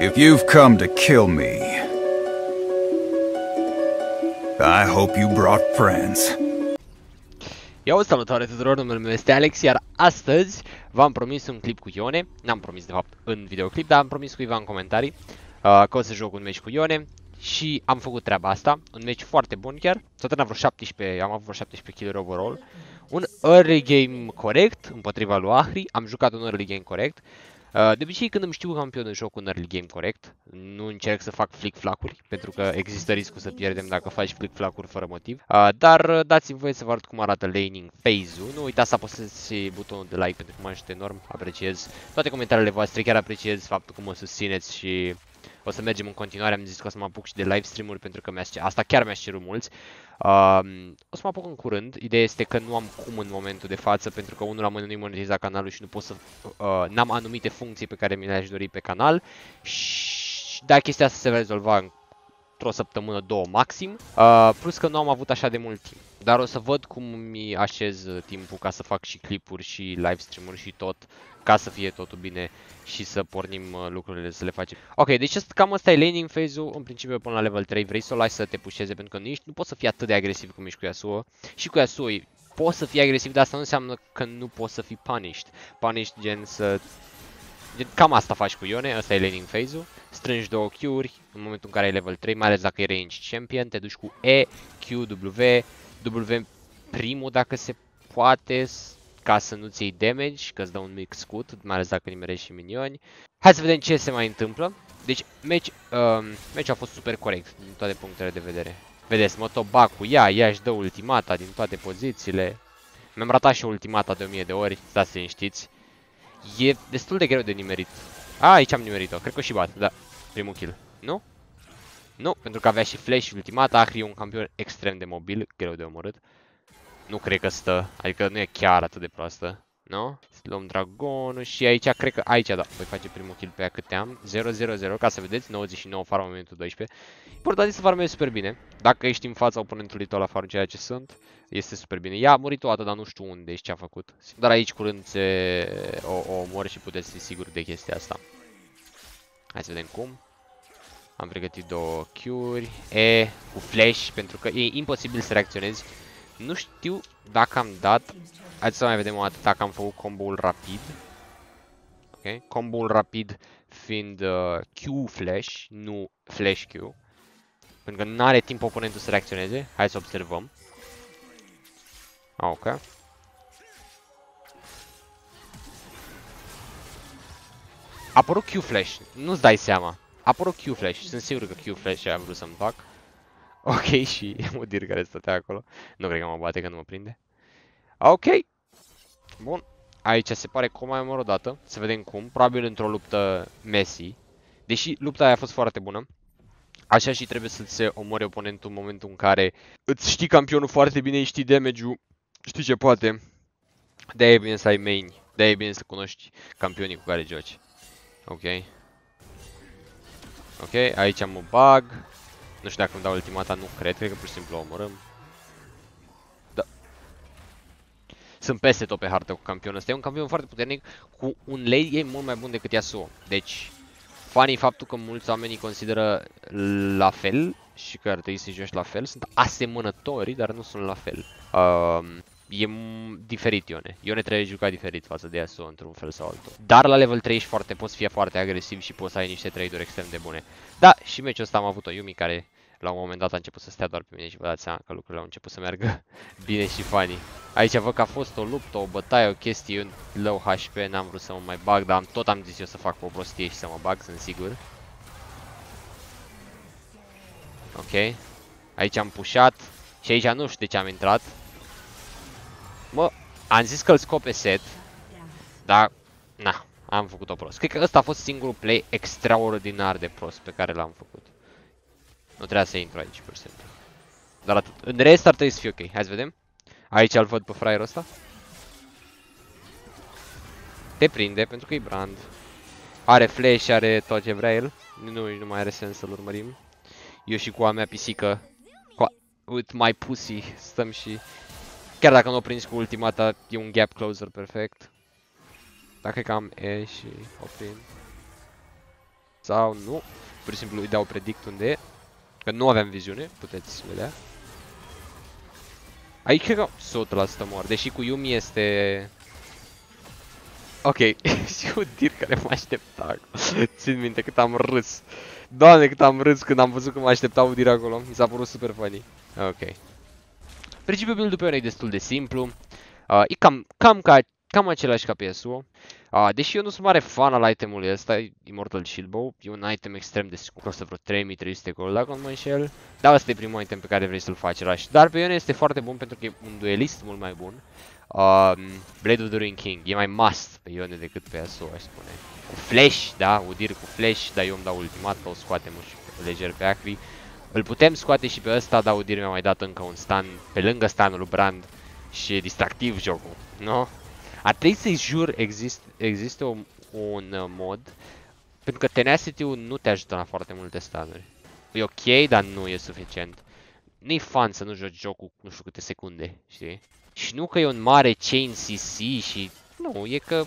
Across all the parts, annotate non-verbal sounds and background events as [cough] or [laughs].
If you've come to kill me, I hope you brought friends. Ia o salutare tuturor, numele meu este Alex, iar astăzi v-am promis un clip cu Ione, n-am promis de fapt în videoclip, dar am promis cuiva în comentarii uh, că o să joc un meci cu Ione și am făcut treaba asta, un meci foarte bun chiar, tot în vreo 17, am avut vreo 17 kill overall, un early game corect împotriva lui Ahri, am jucat un early game corect, Uh, de obicei când îmi știu campionul joc un early game corect, nu încerc să fac flick-flacuri, pentru că există riscul să pierdem dacă faci flick-flacuri fără motiv. Uh, dar uh, dați-mi voie să vă arăt cum arată laning phase-ul. Nu uitați să apăsați butonul de like pentru că mă ajută enorm, apreciez toate comentariile voastre, chiar apreciez faptul că mă susțineți și o să mergem în continuare, am zis că o să mă apuc și de live stream-uri pentru că asta chiar mi-a cerut mulți. Uh, o să mă apuc în curând, ideea este că nu am cum în momentul de față pentru că unul la mână nu-i monetiza canalul și nu pot să... Uh, n-am anumite funcții pe care mi le-aș dori pe canal. Și da, chestia asta se va rezolva într-o săptămână, două maxim, uh, plus că nu am avut așa de mult timp. Dar o să văd cum mi așez timpul ca să fac și clipuri și live stream-uri și tot, ca să fie totul bine și să pornim uh, lucrurile, să le facem. Ok, deci cam asta e laning phase-ul, în principiu până la level 3 vrei să o lași să te pușeze pentru că nu, ești, nu poți să fii atât de agresiv cum ești cu Yasuo. Și cu Yasuo poți să fii agresiv, dar asta nu înseamnă că nu poți să fii punished. Punished gen să... Gen, cam asta faci cu Ione, ăsta e laning phase-ul. Strângi două Q-uri în momentul în care ai level 3, mai ales dacă e range champion, te duci cu E, Q, W, W primul dacă se poate, ca să nu-ți iei damage, că îți dă un mic scut, mai ales dacă nimerești și minioni. Hai să vedem ce se mai întâmplă. Deci, match, um, match a fost super corect din toate punctele de vedere. Vedeți, mă tot bag cu ea, ea își dă ultimata din toate pozițiile. Mi-am ratat și ultimata de 1000 de ori, stați să știți. E destul de greu de nimerit. A, aici am nimerit-o, cred că și bat, da, primul kill. Nu? Nu, pentru că avea și flash și ultimata, Ahri e un campion extrem de mobil, greu de omorât. Nu cred că stă, adică nu e chiar atât de proastă. Nu? Luăm dragonul și aici, cred că aici, da, voi face primul kill pe ea câte am. 0-0-0, ca să vedeți, 99 farm în momentul 12. Important este să farmezi super bine. Dacă ești în fața oponentului tău la farm ceea ce sunt, este super bine. Ea a murit o dată, dar nu știu unde și ce a făcut. Dar aici curând se o, o omor și puteți fi siguri de chestia asta. Hai să vedem cum. Am pregătit două Q-uri, E cu flash, pentru că e imposibil să reacționezi nu știu dacă am dat... Hai să mai vedem o dată dacă am făcut combo-ul rapid. Ok, combo-ul rapid fiind uh, Q flash, nu flash Q. Pentru că nu are timp oponentul să reacționeze. Hai să observăm. Ah, ok. A apărut Q flash, nu-ți dai seama. A apărut Q flash, sunt sigur că Q flash am vrut să-mi fac. [laughs] Ok, și Mudir care stătea acolo. Nu cred că mă bate că nu mă prinde. Ok. Bun. Aici se pare că o mai omor o dată. Să vedem cum. Probabil într-o luptă Messi. Deși lupta aia a fost foarte bună. Așa și trebuie să se omore oponentul în momentul în care îți știi campionul foarte bine, știi damage-ul, știi ce poate. De-aia e bine să ai main. De-aia e bine să cunoști campionii cu care joci. Ok. Ok, aici am un bug. Nu știu dacă îmi dau ultimata, nu cred, cred că pur și simplu o omorâm. Da. Sunt peste tot pe hartă cu campionul ăsta. E un campion foarte puternic, cu un lei e mult mai bun decât Yasuo. Deci, fanii faptul că mulți oamenii consideră la fel și că ar trebui să joci la fel, sunt asemănători, dar nu sunt la fel. Uh, e diferit Ione. Ione trebuie jucat diferit față de Yasuo într-un fel sau altul. Dar la level 3 ești foarte, poți fi foarte agresiv și poți să ai niște trade-uri extrem de bune. Da, și meciul ăsta am avut o Yumi care la un moment dat a început să stea doar pe mine și vă dați seama că lucrurile au început să meargă [laughs] bine și funny. Aici văd că a fost o luptă, o bătaie, o chestie, low HP, n-am vrut să mă mai bag, dar am, tot am zis eu să fac o prostie și să mă bag, sunt sigur. Ok. Aici am pușat și aici nu știu de ce am intrat. Mă, am zis că îl scop pe set, dar, na, am făcut-o prost. Cred că ăsta a fost singurul play extraordinar de prost pe care l-am făcut. Nu trebuia să intru aici, pur și simplu. Dar atât. În rest ar trebui să fie ok. Hai să vedem. Aici îl văd pe fraierul ăsta. Te prinde, pentru că e brand. Are flash, are tot ce vrea el. Nu, nu mai are sens să-l urmărim. Eu și cu a mea pisică, cu a, with my pussy, stăm și... Chiar dacă nu o prins cu ultimata, e un gap closer perfect. Dacă cam E și o prind. Sau nu. Pur și simplu îi dau predict unde e. Că nu aveam viziune, puteți vedea. Aici cred că 100% mor, deși cu Yumi este... Ok, [laughs] și un tir care mă aștepta [laughs] Țin minte cât am râs. Doamne cât am râs când am văzut că mă aștepta Udir acolo. Mi s-a părut super funny. Ok. Principiul build-ul pe e destul de simplu. Uh, e cam, cam, ca, cam același ca PSU. Uh, deși eu nu sunt mare fan al itemului ăsta, Immortal Shield Bow, e un item extrem de scurt, costă vreo 3300 gold dacă nu mă înșel. Dar ăsta e primul item pe care vrei să-l faci rush. Dar pe Ione este foarte bun pentru că e un duelist mult mai bun. Uh, Blade of the Ruin King e mai must pe Ione decât pe Yasuo, aș spune. Cu flash, da, Udir cu flash, dar eu îmi dau ultimat, că o scoatem lejer pe Acri. Îl putem scoate și pe ăsta, dar Udir mi-a mai dat încă un stun pe lângă stunul lui Brand și e distractiv jocul, nu? No? Ar trebui să-i jur, exist, există un, un uh, mod, pentru că tenacity-ul nu te ajută la foarte multe stunuri. E ok, dar nu e suficient. Nu-i fun să nu joci jocul nu știu câte secunde, știi? Și nu că e un mare chain CC și... Nu, e că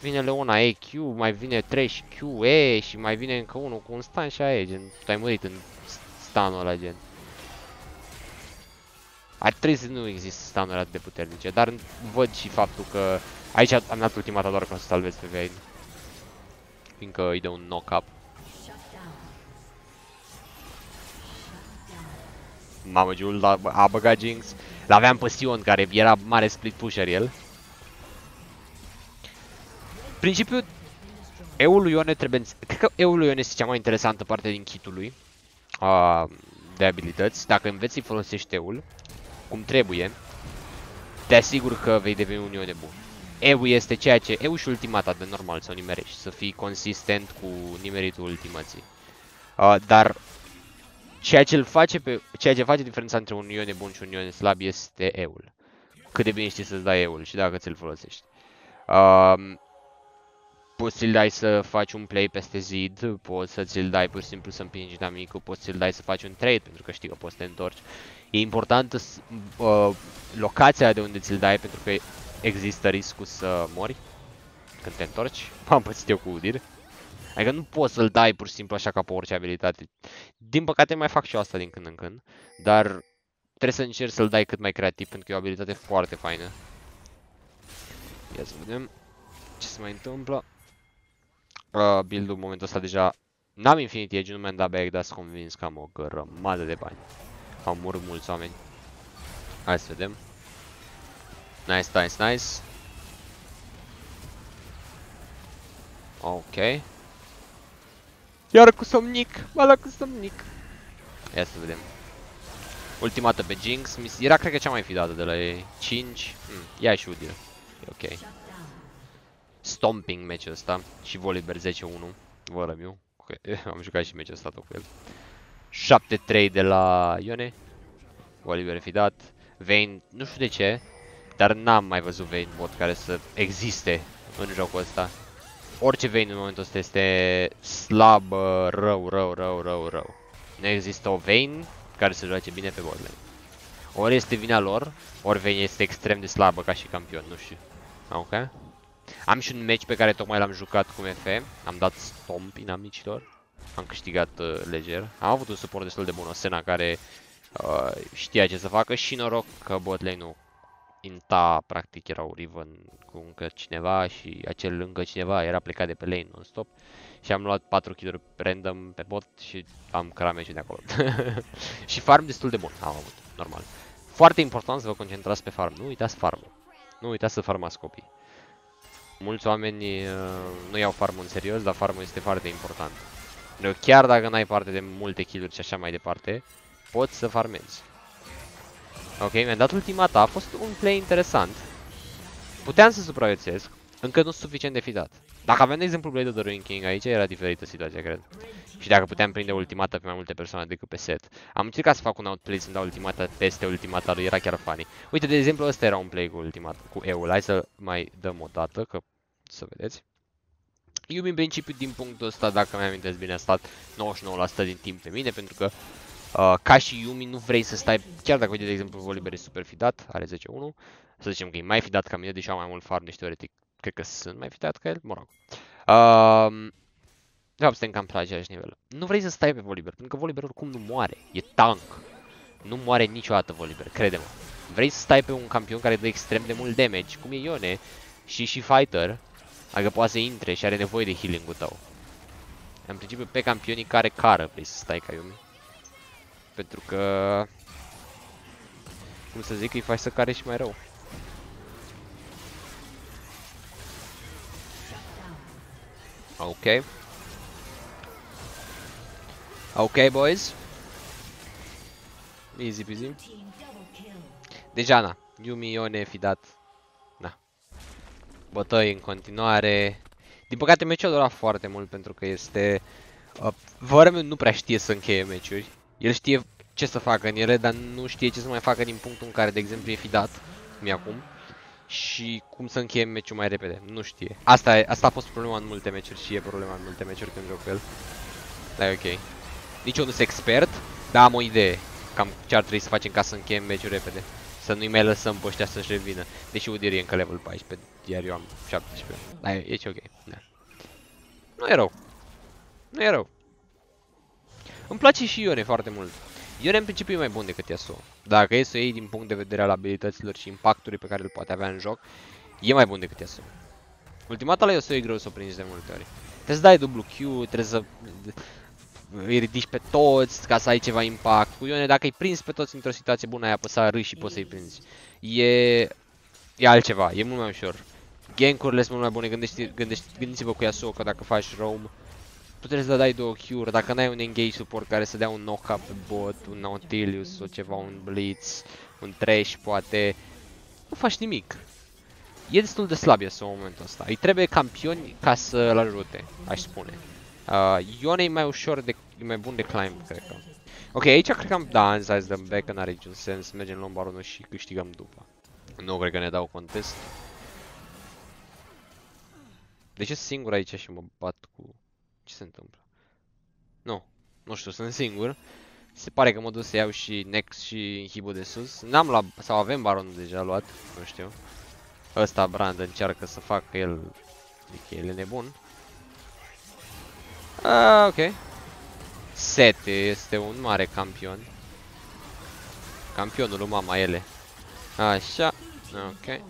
vine Leona EQ, mai vine Trash QE și mai vine încă unul cu un stun și aia e, gen, tu ai murit în stunul ăla, gen. Ar trebui să nu există stunuri atât de puternice, dar văd și faptul că aici am dat ultimata doar ca să salvez pe Vayne. Fiindcă îi dă un knock-up. Mamă, Jul a băgat Jinx. L-aveam pe Sion, care era mare split pusher el. Principiul Eul lui Ione trebuie... Cred că Eul lui Ione este cea mai interesantă parte din kitul lui. Uh, de abilități. Dacă înveți să-i folosești Eul, cum trebuie, te asigur că vei deveni un Ione bun. EU este ceea ce... EU și ultimata de normal să o nimerești, să fii consistent cu nimeritul ultimații. Uh, dar ceea ce, face pe, ceea ce face diferența între un Ione bun și un Ione slab este EU-ul. Cât de bine știi să-ți dai EU-ul și dacă ți-l folosești. Uh, poți să-l dai să faci un play peste zid, poți să ți-l dai pur și simplu să împingi dinamicul, poți să-l dai să faci un trade pentru că știi că poți să te întorci. E importantă uh, locația de unde ți-l dai pentru că există riscul să mori când te întorci. [laughs] M-am pățit eu cu Udir. Adică nu poți să-l dai pur și simplu așa ca pe orice abilitate. Din păcate mai fac și eu asta din când în când, dar trebuie să încerci să-l dai cât mai creativ pentru că e o abilitate foarte faină. Ia să vedem ce se mai întâmplă. Uh, Build-ul în momentul ăsta deja N-am Infinity Edge, nu mi-am dat back, dar sunt convins că am o grămadă de bani. Au murit mulți oameni. Hai să vedem. Nice, nice, nice. Ok. Iar cu somnic, mă cu somnic. Ia să vedem. Ultimată pe Jinx, era cred că cea mai fi dată de la ei. 5. Hmm, ia și Udir. E ok. Stomping meciul ăsta și Volibear 10-1. Vă rămiu. [laughs] Am jucat și meciul ăsta tot cu el. 7-3 de la Ione. Oliver fi dat. Vayne, nu știu de ce, dar n-am mai văzut Vayne bot care să existe în jocul ăsta. Orice Vayne în momentul ăsta este slab, rău, rău, rău, rău, rău. Nu există o Vayne care să joace bine pe botlane. Ori este vina lor, ori Vayne este extrem de slabă ca și campion, nu știu. Ok? Am și un match pe care tocmai l-am jucat cu MF, am dat stomp inamicilor. Am câștigat uh, leger. Am avut un suport destul de bun, o Sena care uh, știa ce să facă și noroc că botlane-ul inta, practic erau Riven cu încă cineva și acel încă cineva era plecat de pe lane non-stop și am luat 4 kill random pe bot și am cărat meciul de acolo. [laughs] și farm destul de bun am avut, normal. Foarte important să vă concentrați pe farm, nu uitați farm Nu uitați să farmați copii. Mulți oameni uh, nu iau farmul în serios, dar farmul este foarte important. Chiar dacă n-ai parte de multe kill și așa mai departe, poți să farmezi. Ok, mi-am dat ultimata, a fost un play interesant. Puteam să supraviețuiesc, încă nu suficient de fidat. Dacă aveam, de exemplu, Blade of the Ruin King aici, era diferită situația, cred. Și dacă puteam prinde ultimata pe mai multe persoane decât pe set. Am încercat să fac un outplay să-mi dau ultimata peste ultimata lui, era chiar funny. Uite, de exemplu, ăsta era un play cu ultimata, cu EU. Hai să mai dăm o dată, că să vedeți. Yumi în principiu din punctul ăsta, dacă mi-am bine, a stat 99% din timp pe mine, pentru că uh, ca și Yumi nu vrei să stai, chiar dacă uite de exemplu Volibear e super fidat, are 10-1, să zicem că e mai fidat ca mine, deși am mai mult farm, deci teoretic cred că sunt mai fidat ca el, mă rog. Uh, De fapt, suntem cam la același nivel. Nu vrei să stai pe Volibear, pentru că Volibear oricum nu moare. E tank. Nu moare niciodată Volibear, crede-mă. Vrei să stai pe un campion care dă extrem de mult damage, cum e Ione, și și fighter, adică poate să intre și are nevoie de healing-ul tău. În principiu, pe campionii care cară vrei să stai ca Yumi. Pentru că... Cum să zic, îi faci să care și mai rău. Ok. Ok, boys. Easy peasy. Deja, na. Yumi, Ione, fi dat. Na. Bătăi în continuare. Din păcate, meciul a durat foarte mult pentru că este... Uh, Vormeu nu prea știe să încheie meciuri. El știe ce să facă în ele, dar nu știe ce să mai facă din punctul în care, de exemplu, e fi dat, cum e acum. Și cum să încheie meciul mai repede. Nu știe. Asta, e, asta a fost problema în multe meciuri și e problema în multe meciuri când joc cu el. Dar e ok. Nici eu nu sunt expert, dar am o idee cam ce ar trebui să facem ca să încheiem meciul repede. Să nu-i mai lăsăm pe ăștia să-și revină. Deși Udyr e încă level 14, iar eu am 17. Dar e, e ce ok. Da. Nu e rău. Nu e rău. Îmi place și Ione foarte mult. Ione în principiu e mai bun decât Yasuo. Dacă e să iei din punct de vedere al abilităților și impactului pe care îl poate avea în joc, e mai bun decât Yasuo. Ultimata la Yasuo e greu să o prinzi de multe ori. Trebuie să dai dublu Q, trebuie să îi ridici pe toți ca să ai ceva impact. Cu Ione, dacă îi prins pe toți într-o situație bună, ai apăsat R și poți să-i prinzi. E... E altceva, e mult mai ușor. Gank-urile sunt mult mai bune, gândești, gândești, gândiți-vă cu Yasuo că dacă faci roam, tu trebuie să dai două cure, dacă n-ai un engage support care să dea un knock-up pe bot, un Nautilus sau ceva, un Blitz, un Trash poate, nu faci nimic. E destul de slab Yasuo în momentul ăsta. Îi trebuie campioni ca să-l ajute, aș spune. Uh, Ione e mai ușor de, e mai bun de climb, cred că. Ok, aici cred că am, da, am zis dăm back, că n-are niciun sens, mergem luăm baronul și câștigăm după. Nu cred că ne dau contest. De ce sunt singur aici și mă bat cu... Ce se întâmplă? Nu, nu știu, sunt singur. Se pare că mă duc să iau și Nex și Hibu de sus. N-am la... sau avem baronul deja luat, nu știu. Ăsta Brand încearcă să facă el... Zic, el e nebun. Ah, ok. Sete este un mare campion. Campionul lui mama ele. Așa. Ok.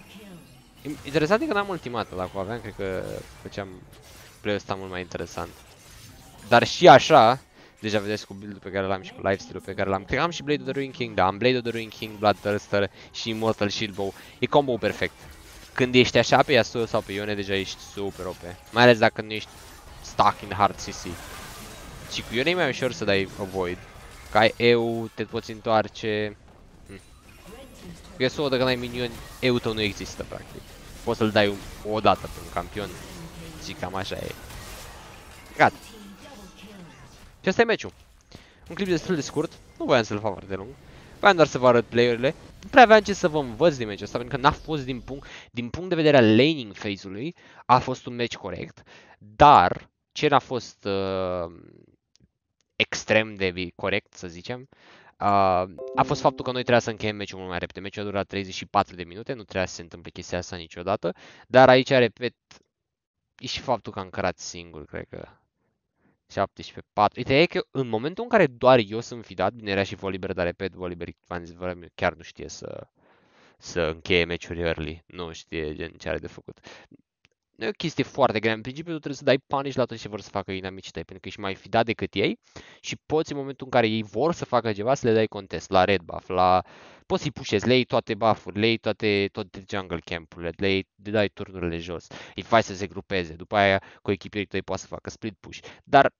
Interesant e că n-am ultimat, dacă o aveam, cred că făceam play ăsta mult mai interesant. Dar și așa, deja vedeți cu build-ul pe care l-am și cu lifestyle-ul pe care l-am. Cred că am și Blade of the Ruin King, da, am Blade of the Ruin King, Bloodthirster și Immortal Shield Bow. E combo perfect. Când ești așa pe Yasuo sau pe Ione, deja ești super OP. Mai ales dacă nu ești stuck in hard CC. Și cu Ione e mai ușor să dai avoid. Că ai EU, te poți întoarce. Hm. Cu Yasuo, dacă n-ai minioni, EU tău nu există, practic. Poți să-l dai o dată pe un campion. Și cam așa e. Gata. Și asta e meciul. Un clip destul de scurt, nu voiam să-l fac foarte lung. Voiam doar să vă arăt play-urile. Nu prea aveam ce să vă învăț din meciul ăsta, pentru că n-a fost din punct, din punct de vedere al laning phase-ului, a fost un meci corect, dar ce n-a fost uh, extrem de corect, să zicem, uh, a fost faptul că noi trebuia să încheiem meciul mult mai repede. Meciul a durat 34 de minute, nu trebuia să se întâmple chestia asta niciodată, dar aici, repet, e și faptul că am cărat singur, cred că 17, 4. Ideea e că în momentul în care doar eu sunt fidat, bine era și Volibear, dar repet, Volibear chiar nu știe să, să încheie meciuri early. Nu știe gen ce are de făcut. Nu e o chestie foarte grea. În principiu tu trebuie să dai punish la tot ce vor să facă inamicii tăi, pentru că ești mai fidat decât ei și poți în momentul în care ei vor să facă ceva să le dai contest la red buff, la... Poți să-i pușezi, le iei toate buff-uri, le iei toate, toate jungle camp-urile, le, iei, le dai turnurile jos, îi faci să se grupeze, după aia cu echipierii tăi poate să facă split push. Dar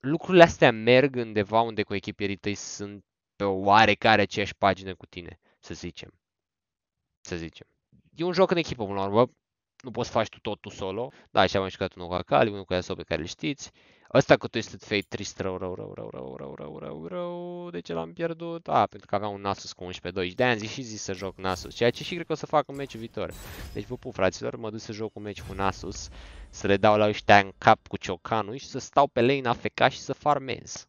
lucrurile astea merg undeva unde cu echipierii tăi sunt pe o oarecare aceeași pagină cu tine, să zicem. Să zicem. E un joc în echipă, până la urmă nu poți să faci tu totul solo. Da, și am mai jucat unul cu Akali, unul cu Yasuo pe care îl știți. Ăsta cu Twisted Fate trist rău, rău, rău, rău, rău, rău, rău, rău, rău. De ce l-am pierdut? A, pentru că aveam un Nasus cu 11-2 de ani zis și zis să joc Nasus, ceea ce și cred că o să fac în meciul viitor. Deci vă pup, fraților, mă duc să joc un meci cu Nasus, să le dau la ăștia în cap cu ciocanul și să stau pe lane AFK și să farmez.